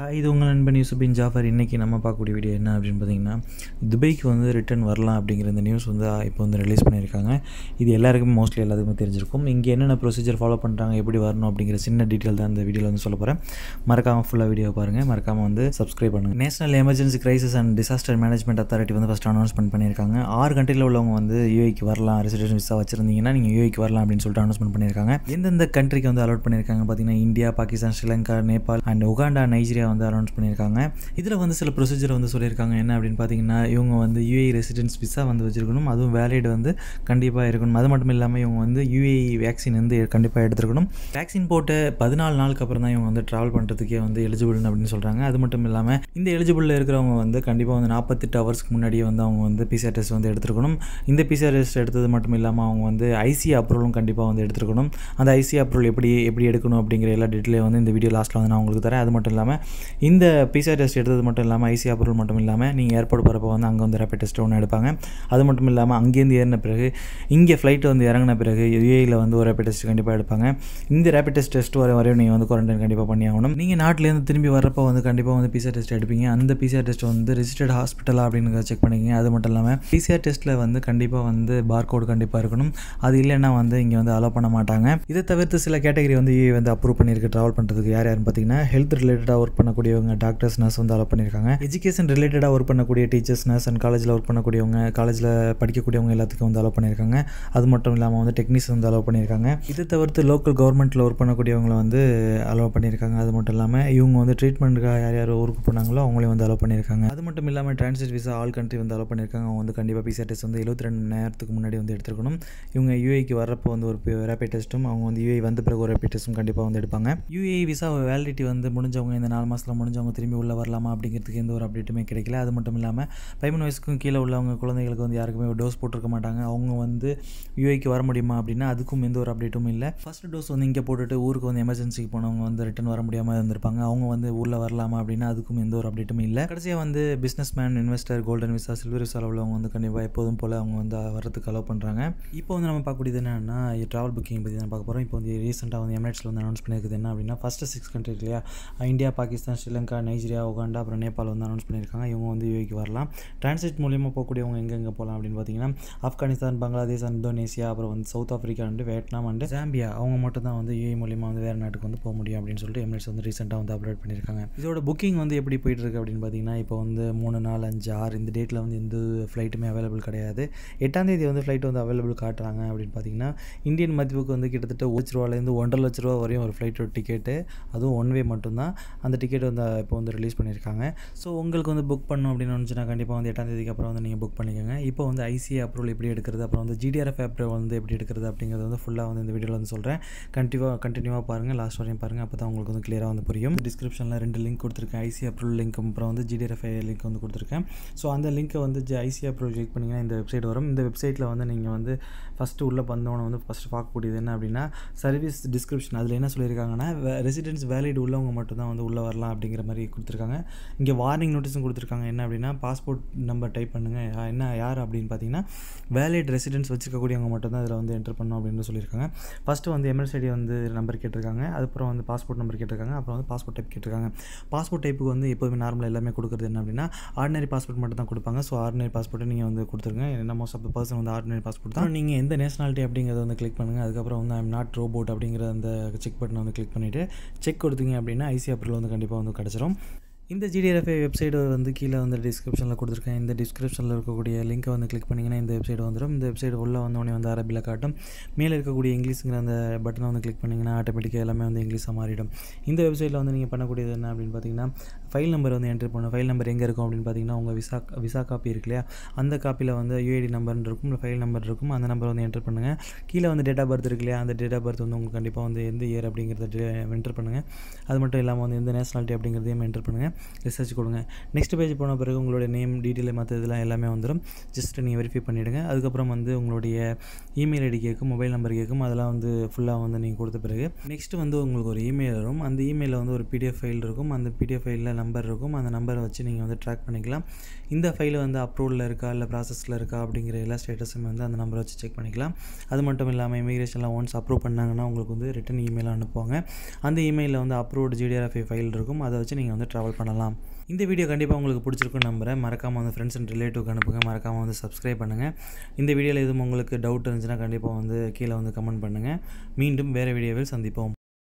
Hi இது உங்கள் நண்பன் யூசுபின் ஜாஃபர். இன்றைக்கி நம்ம பார்க்கக்கூடிய வீடியோ என்ன அப்படின்னு பார்த்தீங்கன்னா துபாய்க்கு வந்து ரிட்டர்ன் வரலாம் அப்படிங்கிற இந்த நியூஸ் வந்து இப்போ வந்து ரிலீஸ் பண்ணியிருக்காங்க. இது எல்லாருக்குமே மோஸ்ட்லி எல்லாத்துக்குமே தெரிஞ்சிருக்கும். இங்கே என்னென்ன ப்ரொசீஜர் ஃபாலோ பண்ணுறாங்க எப்படி வரணும் அப்படிங்கிற சின்ன டீட்டெயில் தான் இந்த வீடியோவில் வந்து சொல்ல போகிறேன் மறக்காமல் ஃபுல்லாக வீடியோ பாருங்கள் மறக்காமல் வந்து சப்ஸ்கிரைப் பண்ணுங்கள் national emergency crisis and disaster management authority வந்து ஃபஸ்ட் அனௌன்ஸ்மெண்ட் பண்ணியிருக்காங்க. ஆறு கண்ட்ரியில் உள்ளவங்க வந்து யூஏக்கு வரலாம் ரெசிடென்ஸ் விசா வச்சிருந்தீங்கன்னா நீங்கள் யூஏக்கு வரலாம் அப்படின்னு சொல்லிட்டு அனௌன்ஸ்மெண்ட் பண்ணியிருக்காங்க. எந்தெந்த கண்ட்ரிக்கு வந்து அலோட் பண்ணியிருக்காங்க பார்த்தீங்கன்னா India Pakistan Sri Lanka Nepal and Uganda Nigeria வந்து அனௌன்ஸ் பண்ணியிருக்காங்க. இதில் வந்து சில ப்ரொசீஜர் வந்து சொல்லியிருக்காங்க. என்ன அப்படின்னு பார்த்தீங்கன்னா இவங்க வந்து யூஏ ரெசிடென்ஸ் விசா வந்து வச்சுருக்கணும். அதுவும் வேலிட் வந்து கண்டிப்பாக இருக்கணும். அது மட்டும் இல்லாமல் இவங்க வந்து யூஏஇ வேக்சின் வந்து கண்டிப்பாக எடுத்துருக்கணும். வேக்சின் போட்டு பதினாலு நாளுக்கு அப்புறம் தான் இவங்க வந்து ட்ராவல் பண்ணுறதுக்கே வந்து எலிஜிபிள்னு அப்படின்னு சொல்கிறாங்க அது மட்டும் இல்லாமல் இந்த எலிஜிபிளில் இருக்கிறவங்க வந்து கண்டிப்பாக வந்து நாற்பத்தெட்டு ஹவர்ஸ்க்கு முன்னாடியே வந்து அவங்க வந்து பிசிஆர் டெஸ்ட் வந்து எடுத்துருக்கணும். இந்த பிசிஆர் டெஸ்ட் எடுத்தது மட்டும் இல்லாமல் அவங்க வந்து ஐசி அப்ரூவலும் கண்டிப்பாக வந்து எடுத்துருக்கணும். அந்த ஐசி அப்ரூவல் எப்படி எப்படி எடுக்கணும் அப்படிங்கிற எல்லா டீட்டெயிலையும் வந்து இந்த வீடியோ லாஸ்ட்டில் வந்து நான் உங்களுக்கு தரேன். அது மட்டும் இல்லாமல் இந்த பிசிஆர் டெஸ்ட் எடுத்தது மட்டும் இல்லாமல் ஐசி அப்ரூவல் மட்டும் இல்லாமல் நீங்கள் ஏர்போர்ட் போகிறப்ப வந்து அங்கே வந்து ரேபிட் டெஸ்ட் ஒன்று எடுப்பாங்க. அது மட்டும் இல்லாமல் அங்கேருந்து ஏறின பிறகு இங்கே ஃப்ளைட் வந்து இறங்கின பிறகு யூஏயில் வந்து ஒரு ரேபிட் டெஸ்ட் கண்டிப்பாக எடுப்பாங்க. இந்த ரேபிட் டெஸ்ட் டெஸ்ட் வர வரையும் நீங்கள் வந்து குவாரண்டைன் கண்டிப்பாக பண்ணி ஆகணும். நீங்கள் நாட்டிலேருந்து திரும்பி வரப்போ வந்து கண்டிப்பாக வந்து பிசிஆர் டெஸ்ட் எடுப்பீங்க. அந்த பிசிஆர் டெஸ்ட் வந்து ரிஜிஸ்டர்ட் ஹாஸ்பிட்டலா அப்படின்னு செக் பண்ணிக்கங்க. அது மட்டும் இல்லாமல் பிசிஆர் டெஸ்ட்டில் வந்து கண்டிப்பாக வந்து பார்கோடு கண்டிப்பாக இருக்கணும். அது இல்லைன்னா வந்து இங்கே வந்து அலோவ் பண்ண மாட்டாங்க. இதை தவிர்த்து சில கேட்டகரி வந்து வந்து அப்ரூவ் பண்ணியிருக்கு. ட்ராவல் பண்ணுறதுக்கு யார் யாருன்னு பார்த்தீங்கன்னா ஹெல்த் ரிலேட்டடாக ஒர்க் பண்ணக்கூடியவங்க டாக்டர்ஸ் நர்ஸ் வந்து அலோவ் பண்ணியிருக்காங்க எஜுகேஷன் ரிலேட்டடாக ஒர்க் பண்ணக்கூடிய டீச்சர்ஸ் நர்ஸ் அண்ட் காலேஜில் ஒர்க் பண்ணக்கூடியவங்க காலேஜில் படிக்கக்கூடியவங்க எல்லாத்துக்கும் வந்து அலோவ் பண்ணியிருக்காங்க அது மட்டும் இல்லாமல் வந்து டெக்னீஷியன் வந்து அலோவ் பண்ணியிருக்காங்க இது தவிர்த்து லோக்கல் கவர்மெண்ட்டில் ஒர்க் பண்ணக்கூடியவங்களை வந்து அலோவ் பண்ணியிருக்காங்க அது மட்டும் இல்லாமல் இவங்க வந்து ட்ரீட்மெண்ட்டுக்காக யார் யார் ஒர்க் பண்ணாங்களோ அவங்களையும் வந்து அலோவ் பண்ணியிருக்காங்க அது மட்டும் இல்லாமல் ட்ரான்ஸ்லேட் விசா ஆல் கண்ட்ரி வந்து அலோவ் பண்ணியிருக்காங்க அவங்க வந்து கண்டிப்பாக பிசிஆர் டெஸ்ட் வந்து எழுபத்தி ரெண்டு மணி நேரத்துக்கு முன்னாடி வந்து எடுத்துருக்கணும். இவங்க யூஏக்கு வரப்போ வந்து ஒரு ரேபிட் டெஸ்ட்டும் அவங்க வந்து யூஏ வந்த பிறகு ஒரு ரேபிட் டெஸ்ட்டும் கண்டிப்பாக வந்து எடுப்பாங்க. யூஏ விசா வேலிடிட்டி வந்து முடிஞ்சவங்க இந்த நாலு மாதத்தில் முடிஞ்சவங்க திரும்பி உள்ளே வரலாமா அப்படிங்கிறதுக்கு எந்த ஒரு அப்டேட்டுமே கிடைக்கல. அது மட்டும் இல்லாமல் பதிமூணு வயசுக்கும் கீழே உள்ளவங்க குழந்தைகளுக்கு வந்து யாருக்குமே ஒரு டோஸ் போட்டிருக்க மாட்டாங்க. அவங்க வந்து யூஏக்கு வர முடியுமா அப்படின்னா அதுக்கும் எந்த ஒரு அப்டேட்டும் இல்லை. ஃபஸ்ட் டோஸ் வந்து இங்கே போட்டுட்டு ஊருக்கு வந்து எமர்ஜென்சிக்கு போனவங்க வந்து ரிட்டன் வர முடியாமல் இருந்திருப்பாங்க. அவங்க வந்து ஊரில் வரலாமா அப்படின்னா அதுக்கும் எந்த ஒரு அப்டேட்டும் இல்லை. கடைசியாக வந்து businessman investor golden visa silver visa உள்ளவங்க வந்து கண்டிப்பாக எப்போதும் போல் அவங்க வந்து வரதுக்கு அலோவ் பண்ணுறாங்க இப்போ வந்து நம்ம பார்க்கக்கூடியது என்னன்னா ட்ராவல் புக்கிங் பற்றி தான் பார்க்க போகிறோம் இப்போ வந்து ரீசெண்டாக வந்து எமிரேட்ஸில் வந்து அனௌன்ஸ் பண்ணியிருக்குது என்ன அப்படின்னா ஃபஸ்ட்டு சிக்ஸ் கண்ட்ரி இல்லையா? India Pakistan Sri Lanka Nigeria Uganda அப்புறம் நேபாள் வந்து அனௌன்ஸ் பண்ணியிருக்காங்க. இவங்க வந்து யூஏக்கு வரலாம். டிரான்சிட் மூலியமாக போகக்கூடியவங்க எங்கெங்கே போகலாம் அப்படின்னு பார்த்தீங்கன்னா ஆப்கானிஸ்தான் பங்களாதேஷ் இந்தோனேஷியா அப்புறம் வந்து South Africa and Vietnam and Zambia. அவங்க மட்டும் தான் வந்து யூஏ மூலியமாக வந்து வேறு நாட்டுக்கு வந்து போக முடியும் அப்படின்னு சொல்லிட்டு எமிரேட்ஸ் வந்து ரீசெண்டாக வந்து அப்டேட் பண்ணியிருக்காங்க. இதோட புக்கிங் வந்து எப்படி போயிட்டு இருக்கு அப்படின்னு பார்த்தீங்கன்னா இப்போ வந்து மூணு நாலு அஞ்சு ஆறு இந்த டேட்டில் வந்து எந்த ஃப்ளைட்டுமே அவைலபிள் கிடையாது. எட்டாம் தேதி வந்து ஃப்ளைட் வந்து அவைலபிள் காட்டுறாங்க அப்படின்னு பார்த்தீங்கன்னா இந்தியன் மதிப்புக்கு வந்து கிட்டத்தட்ட ஒரு லட்ச ரூபாலேருந்து ஒன்றரை லட்ச ரூபா வரையும் ஒரு ஃப்ளைட்டோட டிக்கெட்டு அதுவும் ஒன் வே மட்டும்தான். அந்த டிக்கெட் டிக்கெட் வந்து இப்போ வந்து ரிலீஸ் பண்ணியிருக்காங்க ஸோ உங்களுக்கு வந்து புக் பண்ணணும் அப்படின்னு நினச்சினா கண்டிப்பாக வந்து எட்டாம் தேதிக்கு அப்புறம் வந்து நீங்கள் புக் பண்ணிக்கோங்க. இப்போ வந்து ஐசிஏ அப்ரூவல் எப்படி எடுக்கிறது அப்புறம் வந்து ஜிடிஆர்எஃப் அப்ரூவல் வந்து எப்படி எடுக்கிறது அப்படிங்கிறது வந்து ஃபுல்லாக வந்து இந்த வீடியோவில் வந்து சொல்கிறேன் கண்டிப்பாக கண்டினியூவாக பாருங்கள் லாஸ்ட் வரையும் பாருங்கள் அப்போ தான் உங்களுக்கு வந்து கிளியராக வந்து புரியும். டிஸ்கிரிப்ஷனில் ரெண்டு லிங்க் கொடுத்துருக்கேன். ஐசி அப்ரூவல் லிங்க் அப்புறம் வந்து ஜிடிஆர்எஃப் லிங்க் வந்து கொடுத்துருக்கேன். ஸோ அந்த லிங்க்கை வந்து ஐசி அப்ரூவல் கிளிக் பண்ணிங்கன்னா இந்த வெப்சைட் வரும். இந்த வெப்சைட்டில் வந்து நீங்கள் வந்து ஃபஸ்ட்டு உள்ளே பந்தவனை வந்து ஃபஸ்ட்டு பார்க்கக்கூடியது என்ன அப்படின்னா சர்வீஸ் டிஸ்கிரிப்ஷன் அதில் என்ன சொல்லியிருக்காங்கன்னா ரெசிடென்ஸ் வேலிட் உள்ளவங்க மட்டும் தான் வந்து உள்ளே வரலாம். அப்படிங்கிற மாதிரி கொடுத்துருக்காங்க. இங்கே வார்னிங் நோட்டீஸும் கொடுத்துருக்காங்க. என்ன அப்படின்னா பாஸ்போர்ட் நம்பர் டைப் பண்ணுங்கள் என்ன யார் அப்படின்னு பார்த்தீங்கன்னா வேலிட் ரெசிடென்ஸ் வச்சிருக்கக்கூடியவங்க மட்டும்தான் இதில் வந்து என்டர் பண்ணணும் அப்படின்னு சொல்லியிருக்காங்க. ஃபஸ்ட்டு வந்து எம்எல்சிடி வந்து நம்பர் கேட்டிருக்காங்க. அதுக்கப்புறம் வந்து பாஸ்போர்ட் நம்பர் கேட்டிருக்காங்க. அப்புறம் வந்து பாஸ்போர்ட் டைப் கேட்டிருக்காங்க. பாஸ்போர்ட் டைப்புக்கு வந்து எப்போதுமே நார்மலாக எல்லாமே கொடுக்குறது என்ன அப்படின்னா ஆர்டினரி பாஸ்போர்ட் மட்டும் தான் கொடுப்பாங்க. ஸோ ஆர்டினரி பாஸ்போர்ட்டை நீங்கள் வந்து கொடுத்துருங்க. என்ன மோஸ்ட் ஆஃப் த பர்சன் வந்து ஆர்டினரி பாஸ்போர்ட் தான். நீங்கள் எந்த நேஷனாலிட்டி அப்படிங்கிறத வந்து கிளிக் பண்ணுங்கள் அதுக்கப்புறம் வந்து ஐம் நாட் ரோபோட் அப்படிங்கிற அந்த செக் பட்டனை வந்து கிளிக் பண்ணிவிட்டு செக் கொடுத்தீங்க அப்படின்னா ஐசி அப்ரூவல் வந்து கண்டிப்பாக கண்டிப்பாக வந்து கிடச்சிரும். இந்த ஜிடிஎஃப்ஐ வெப்சைட் வந்து கீழே வந்து டிஸ்கிரிப்ஷனில் கொடுத்துருக்கேன். இந்த டிஸ்கிரிப்ஷனில் இருக்கக்கூடிய லிங்க்கை வந்து கிளிக் பண்ணிங்கன்னா இந்த வெப்சைட் வந்துடும் இந்த வெப்சைட் உள்ளே வந்தோடனே வந்து அரபியில் காட்டும். மேலே இருக்கக்கூடிய இங்கிலீஷுங்கிற அந்த பட்டனை வந்து கிளிக் பண்ணிங்கன்னா ஆட்டோமேட்டிக்காக எல்லாமே வந்து இங்கிலீஷாக மாறிடும். இந்த வெப்சைட்டில் வந்து நீங்கள் பண்ணக்கூடியது என்ன அப்படின்னு பார்த்தீங்கன்னா ஃபைல் நம்பர் வந்து என்ட்ரி பண்ணணும். ஃபைல் நம்பர் எங்கே இருக்கும் அப்படின்னு பார்த்தீங்கன்னா உங்கள் விசா விசா காப்பி இருக்கு இல்லையா? அந்த காப்பியில் வந்து யூஐடி நம்பர் இருக்கும் இல்லை ஃபைல் நம்பர் இருக்கும். அந்த நம்பர் வந்து என்ட்ரு பண்ணுங்கள் கீழே வந்து டேட் ஆஃப் பர்த் இருக்கு இல்லையா? அந்த டேட் ஆஃப் பர்த் வந்து உங்களுக்கு கண்டிப்பாக வந்து எந்த இயர் அப்படிங்கிறத என்ட்ரு பண்ணுங்கள் அது மட்டும் இல்லாமல் வந்து எந்த நேஷனாலிட்டி அப்படிங்கிறதையும் என்ட்ரு பண்ணுங்கள் ரிசர்ச் கொடுங்க. நெக்ஸ்ட் பேஜ் போன பிறகு உங்களுடைய நேம் டீட்டெயில் மற்ற இதெல்லாம் எல்லாமே வந்துடும் ஜஸ்ட் நீங்கள் வெரிஃபை பண்ணிவிடுங்க அதுக்கப்புறம் வந்து உங்களுடைய இமெயில் ஐடி கேட்கும் மொபைல் நம்பர் கேட்கும் அதெல்லாம் வந்து ஃபுல்லாக வந்து நீங்கள் கொடுத்த பிறகு. நெக்ஸ்ட் வந்து உங்களுக்கு ஒரு இமெயில் வரும். அந்த இமெயிலில் வந்து ஒரு பிடிஎஃப் ஃபைல் இருக்கும். அந்த பிடிஎஃப் ஃபைலில் நம்பர் இருக்கும். அந்த நம்பரை வச்சு நீங்கள் வந்து ட்ராக் பண்ணிக்கலாம். இந்த ஃபைல் வந்து அப்ரூவலில் இருக்கா இல்லை ப்ராசஸில் இருக்கா அப்படிங்கிற எல்லா ஸ்டேட்டஸுமே வந்து அந்த நம்பரை வச்சு செக் பண்ணிக்கலாம். அது மட்டும் இல்லாமல் இமிக்ரேஷனில் ஒன்ஸ் அப்ரூவ் பண்ணாங்கன்னா உங்களுக்கு வந்து ரிட்டன் இமெயில் அனுப்புவாங்க. அந்த இமெயிலில் வந்து அப்ரூவ்டு ஜிடிஆர்எஃப்ஐ ஃபைல் இருக்கும். அதை வச்சு நீங்கள் வந்து ட்ராவல் பண்ணலாம். இந்த வீடியோ கண்டிப்பாக உங்களுக்கு பிடிச்சிருக்குன்னு நம்புகிறேன் மறக்காமல் வந்து ஃப்ரெண்ட்ஸ் அண்ட் ரிலேட்டிவ்க்கு அனுப்புங்க. மறக்காமல் வந்து சப்ஸ்கிரைப் பண்ணுங்கள் இந்த வீடியோவில் எதுவும் உங்களுக்கு டவுட் இருந்துச்சுன்னா கண்டிப்பாக வந்து கீழே வந்து கமெண்ட் பண்ணுங்கள் மீண்டும் வேறு வீடியோவில் சந்திப்போம்.